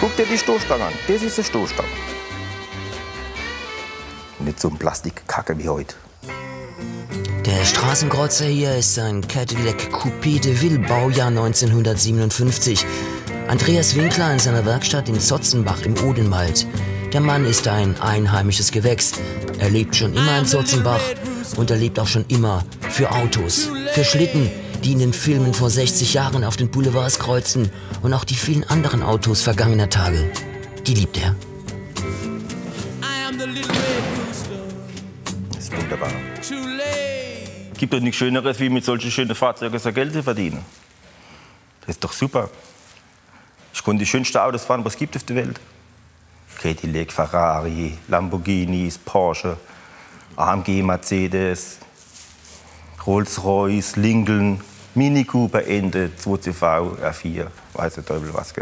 Guck dir die Stoßstange an. Das ist eine Stoßstange. Nicht so ein Plastikkacke wie heute. Der Straßenkreuzer hier ist ein Cadillac Coupé de Ville, Baujahr 1957. Andreas Winkler in seiner Werkstatt in Zotzenbach im Odenwald. Der Mann ist ein einheimisches Gewächs. Er lebt schon immer in Zotzenbach und er lebt auch schon immer für Autos, für Schlitten, die in den Filmen vor 60 Jahren auf den Boulevards kreuzen und auch die vielen anderen Autos vergangener Tage. Die liebt er. Das ist wunderbar. Gibt doch nichts Schöneres, wie mit solchen schönen Fahrzeugen sein Geld zu verdienen. Das ist doch super. Ich konnte die schönsten Autos fahren, was es gibt auf der Welt. Cadillac, Ferrari, Lamborghinis, Porsche, AMG, Mercedes, Rolls-Royce, Lincoln, Mini Ende, 2CV, R4, weiß der Teufel was.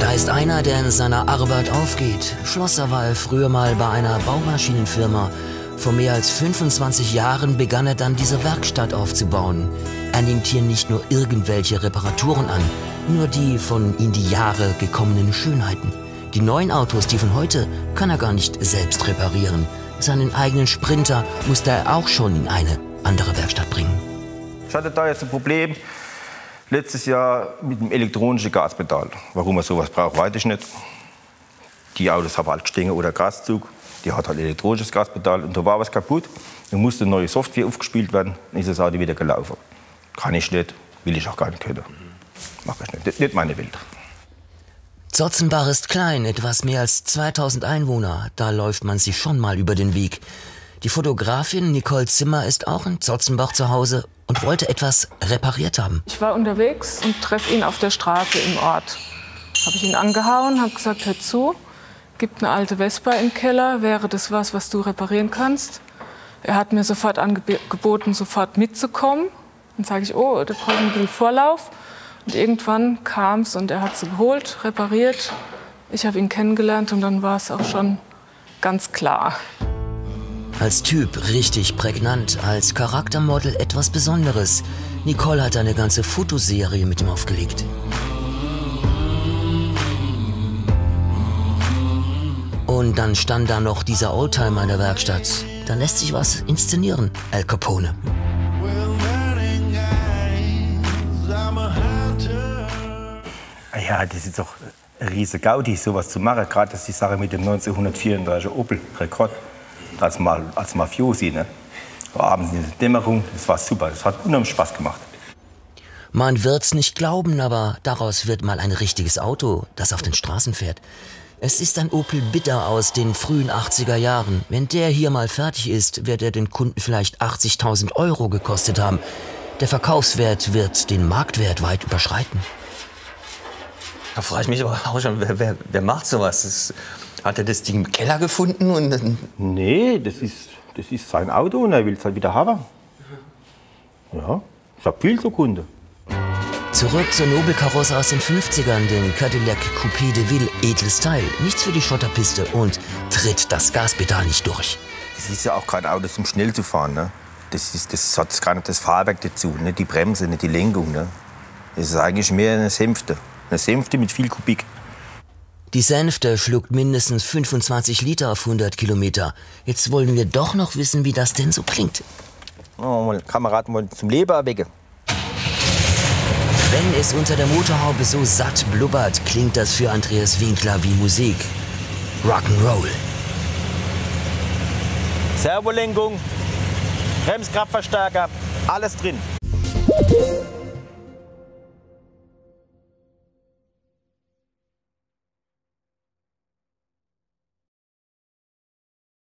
Da ist einer, der in seiner Arbeit aufgeht. Schlosser war er früher mal bei einer Baumaschinenfirma. Vor mehr als 25 Jahren begann er dann diese Werkstatt aufzubauen. Er nimmt hier nicht nur irgendwelche Reparaturen an, nur die von in die Jahre gekommenen Schönheiten. Die neuen Autos, die von heute, kann er gar nicht selbst reparieren. Seinen eigenen Sprinter musste er auch schon in eine andere Werkstatt bringen. Ich hatte da jetzt ein Problem letztes Jahr mit dem elektronischen Gaspedal. Warum man sowas braucht, weiß ich nicht. Die Autos haben halt Stänger oder Gaszug. Die hat halt elektronisches Gaspedal und da war was kaputt. Dann musste eine neue Software aufgespielt werden, dann ist das Auto wieder gelaufen. Kann ich nicht, will ich auch gar nicht können. Mach ich nicht, Das ist nicht meine Welt. Zotzenbach ist klein, etwas mehr als 2000 Einwohner. Da läuft man sich schon mal über den Weg. Die Fotografin Nicole Zimmer ist auch in Zotzenbach zu Hause und wollte etwas repariert haben. Ich war unterwegs und treffe ihn auf der Straße im Ort. Habe ich ihn angehauen, habe gesagt, hör zu, gibt eine alte Vespa im Keller, wäre das was, was du reparieren kannst? Er hat mir sofort angeboten, sofort mitzukommen. Dann sage ich, oh, da brauche ich ein bisschen Vorlauf. Und irgendwann kam es und er hat sie geholt, repariert. Ich habe ihn kennengelernt und dann war es auch schon ganz klar. Als Typ richtig prägnant, als Charaktermodel etwas Besonderes. Nicole hat eine ganze Fotoserie mit ihm aufgelegt. Und dann stand da noch dieser Oldtimer in der Werkstatt. Da lässt sich was inszenieren, Al Capone. Ja, das ist doch riese Gaudi, sowas zu machen. Gerade das ist die Sache mit dem 1934 Opel-Rekord als, als Mafiosi. Ne? Abends in der Dämmerung, das war super. Das hat unheimlich Spaß gemacht. Man wird's nicht glauben, aber daraus wird mal ein richtiges Auto, das auf den Straßen fährt. Es ist ein Opel Bitter aus den frühen 80er Jahren. Wenn der hier mal fertig ist, wird er den Kunden vielleicht 80.000 Euro gekostet haben. Der Verkaufswert wird den Marktwert weit überschreiten. Da frage ich mich aber auch schon, wer, wer, wer macht sowas? Das, hat er das Ding im Keller gefunden? Und dann Nee, das ist, das ist sein Auto und er will es halt wieder haben. Ja, ich habe viel zu Kunde. Zurück zur Nobelkarosse aus den 50ern, den Cadillac Coupé de Ville, edles Teil. Nichts für die Schotterpiste und tritt das Gaspedal nicht durch. Das ist ja auch kein Auto zum schnell zu fahren. Ne? Das, ist, das hat gar nicht das Fahrwerk dazu, nicht die Bremse, nicht die Lenkung. Ne? Das ist eigentlich mehr eine Sänfte. Eine Sänfte mit viel Kubik. Die Sänfte schluckt mindestens 25 Liter auf 100 Kilometer. Jetzt wollen wir doch noch wissen, wie das denn so klingt. Oh, mal Kameraden wollen zum Leben erwecken. Wenn es unter der Motorhaube so satt blubbert, klingt das für Andreas Winkler wie Musik. Rock'n'Roll. Servolenkung, Bremskraftverstärker, alles drin.